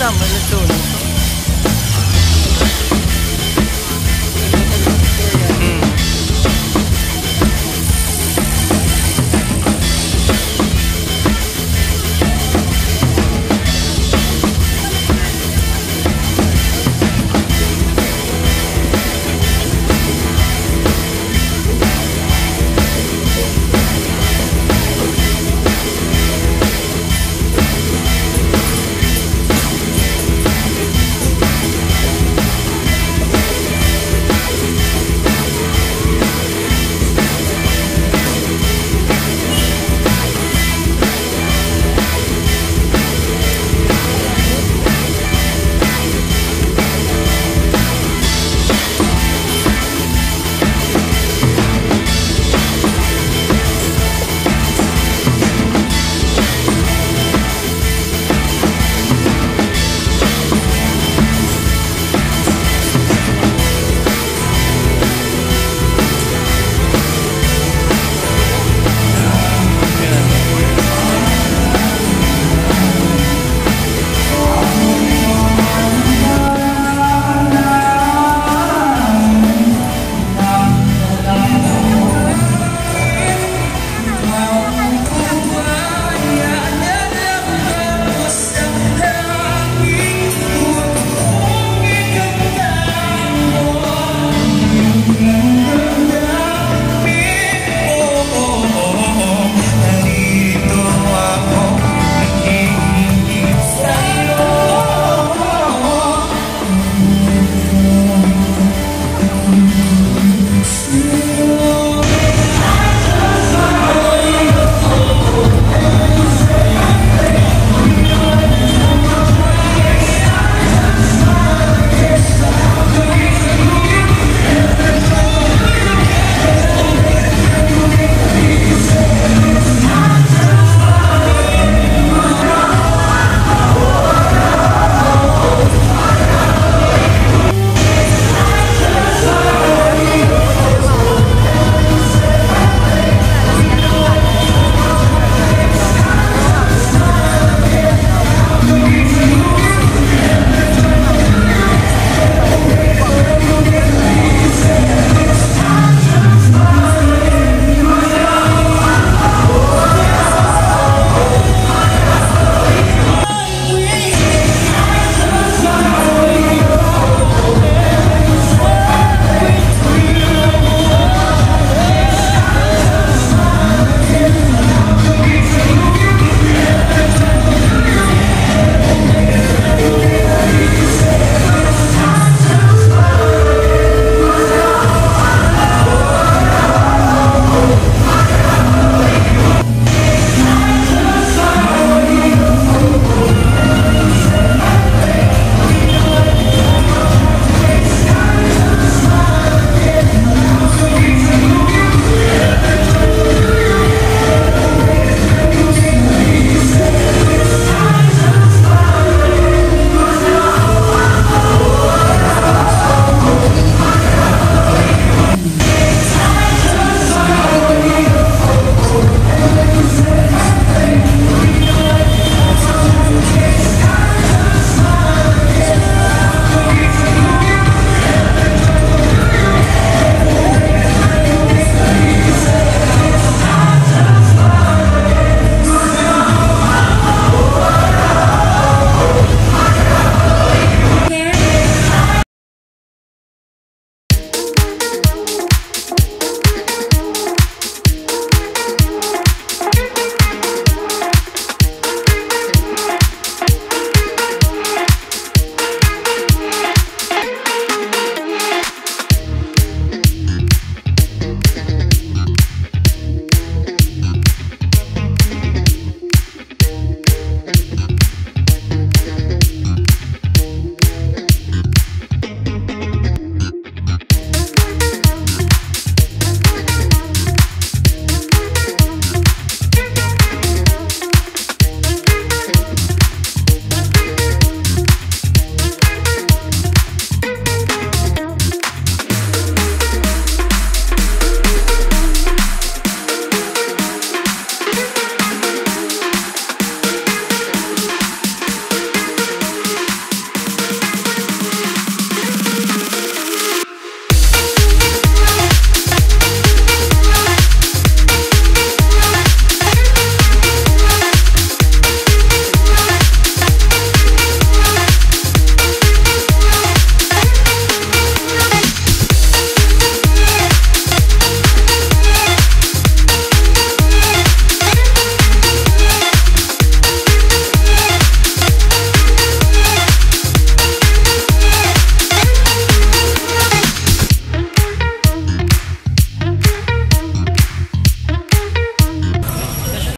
zusammen tun.